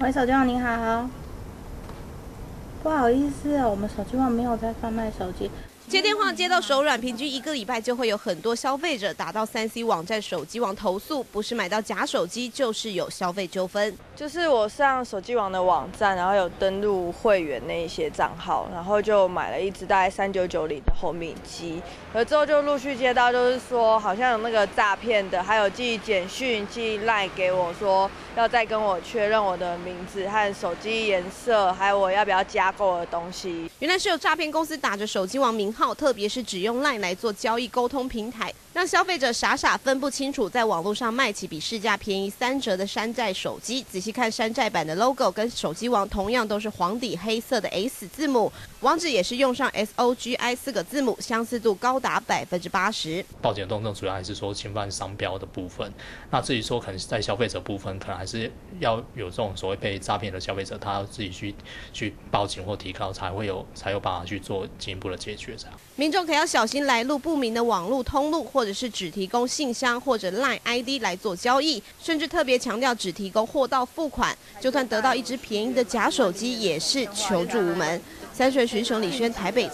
喂，手机王您好，不好意思，我们手机王没有在贩卖手机。接电话接到手软，平均一个礼拜就会有很多消费者打到三 C 网站手机网投诉，不是买到假手机，就是有消费纠纷。就是我上手机网的网站，然后有登录会员那一些账号，然后就买了一只大概三九九零的红米机，而之后就陆续接到，就是说好像有那个诈骗的，还有寄简讯、寄赖给我说要再跟我确认我的名字和手机颜色，还有我要不要加购的东西。原来是有诈骗公司打着手机网名号，特别是只用 Line 来做交易沟通平台，让消费者傻傻分不清楚，在网络上卖起比市价便宜三折的山寨手机。仔细看山寨版的 logo，跟手机王同样都是黄底黑色的 S 字母，网址也是用上 S O G I 四个字母，相似度高达百分之八十。报警动作主要还是说侵犯商标的部分，那至于说可能在消费者部分，可能还是要有这种所谓被诈骗的消费者，他要自己去去报警或提告，才会有才有办法去做进一步的解决民众可要小心来路不明的网络通路，或者是只提供信箱或者 LINE ID 来做交易，甚至特别强调只提供货到付款。就算得到一只便宜的假手机，也是求助无门。三水巡警李轩台北。